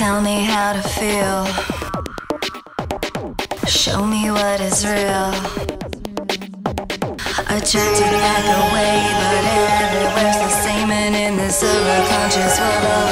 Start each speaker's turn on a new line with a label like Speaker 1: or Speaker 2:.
Speaker 1: Tell me how to feel. Show me what is real. Attracted like a wave, but everywhere's the same. And in this subconscious world,